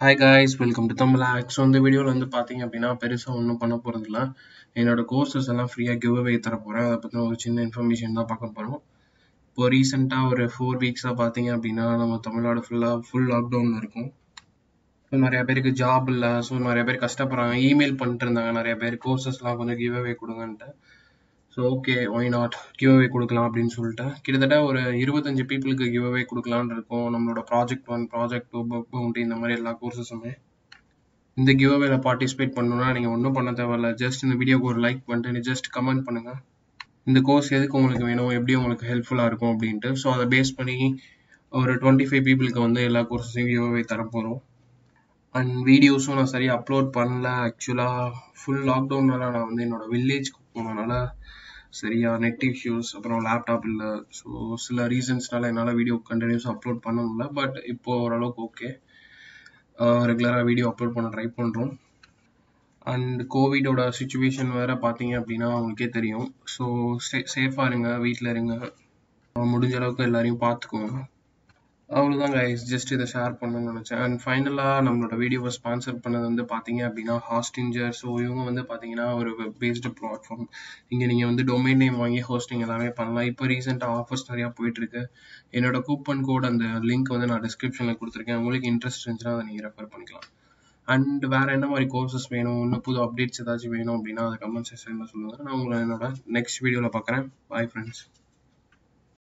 Hi guys welcome to Tamil aux so இந்த வீடியோவில் வந்து பார்த்தீங்க அப்படின்னா பெருசாக ஒன்றும் பண்ண போகிறதில்ல என்னோட கோர்சஸ் எல்லாம் ஃப்ரீயாக கிவ் அவே தர போகிறேன் அதை பற்றின ஒரு சின்ன இன்ஃபர்மேஷன் தான் பார்க்க போகிறோம் இப்போ ரீசெண்டாக ஒரு ஃபோர் வீக்ஸாக பார்த்தீங்க அப்படின்னா நம்ம தமிழ்நாடு ஃபுல்லாக ஃபுல் லாக்டவுனில் இருக்கும். ஸோ நிறைய பேருக்கு ஜாப் இல்லை. ஸோ நிறைய பேர் கஷ்டப்படுறாங்க. இமெயில் பண்ணிட்டு இருந்தாங்க. நிறைய பேர் கோர்சஸ்லாம் கொஞ்சம் give away கொடுங்கன்ட்டு. So okay why not give away கொடுக்கலாம் அப்படின்னு சொல்லிட்டு கிட்டத்தட்ட ஒரு இருபத்தஞ்சு பீப்புளுக்கு கிவ் அவே கொடுக்கலான்னு நம்மளோட project one project two book bounty இந்த மாதிரி எல்லா கோர்சஸுமே இந்த கிவ் அவேல பார்ட்டிசிபேட் பண்ணணும்னா நீங்கள் ஒன்றும் பண்ண தேவையில்ல. ஜஸ்ட் இந்த வீடியோக்கு ஒரு லைக் பண்ணிட்டு ஜஸ்ட் கமெண்ட் பண்ணுங்கள் இந்த கோர்ஸ் எதுக்கு உங்களுக்கு வேணும்? எப்படி உங்களுக்கு ஹெல்ப்ஃபுல்லாக இருக்கும் அப்படின்ட்டு. ஸோ அதை பேஸ் பண்ணி ஒரு டுவெண்ட்டி ஃபைவ் பீப்புளுக்கு வந்து எல்லா கோர்ஸஸையும் கிவ் அவே தரப்போகிறோம் அண்ட் வீடியோஸும் நான் சரியாக அப்லோட் பண்ணல. ஆக்சுவலாக ஃபுல் லாக்டவுனால் நான் வந்து என்னோடய வில்லேஜ்க்கு போனதுனால சரியாக நெட் இஷ்யூஸ் அப்புறம் லேப்டாப் இல்லை. ஸோ சில ரீசன்ஸ்னால என்னால் வீடியோ கண்டினியூஸாக அப்லோட் பண்ண முடியல. பட் இப்போ ஓரளவுக்கு ஓகே ரெகுலராக வீடியோ அப்லோட் பண்ண ட்ரை பண்ணுறோம் அண்ட் கோவிடோட சுச்சுவேஷன் வேறு பார்த்தீங்க அப்படின்னா உங்களுக்கே தெரியும். ஸோ சே சேஃபாக இருங்க வீட்டில் இருங்க. முடிஞ்ச அளவுக்கு எல்லாரையும் பார்த்துக்கோங்க அவ்வளோதான் கைஸ் ஜஸ்ட் இதை ஷேர் பண்ணணும்னு நினச்சேன். அண்ட் ஃபைனலாக நம்மளோட வீடியோவை ஸ்பான்சர் பண்ணது வந்து பார்த்தீங்க அப்படின்னா ஹாஸ்டிஞ்சர் ஸோ இவங்க வந்து பார்த்தீங்கன்னா ஒரு வெப் பேஸ்டு பிளாட்ஃபார்ம் இங்கே நீங்கள் வந்து டொமைன் நேம் வாங்கி ஹோஸ்டிங் எல்லாமே பண்ணலாம். இப்போ ரீசெண்டாக ஆஃபர்ஸ் நிறையா போயிட்டுருக்கு. என்னோட கூப்பன் கோட் அந்த லிங்க் வந்து நான் டிஸ்கிரிப்ஷனில் கொடுத்துருக்கேன். உங்களுக்கு இன்ட்ரெஸ்ட் இருந்துச்சுன்னா அதை நீங்கள் ரெஃபர் பண்ணிக்கலாம். அண்ட் வேறு என்ன மாதிரி கோர்சஸ் வேணும்? இன்னும் புது அப்டேட்ஸ் ஏதாச்சும் வேணும் அப்படின்னா அதை கமெண்ட் செக்ஷனில் சொல்லுங்கள் நான் உங்களை என்னோட நெக்ஸ்ட் வீடியோவில் பார்க்குறேன் பாய் ஃப்ரெண்ட்ஸ்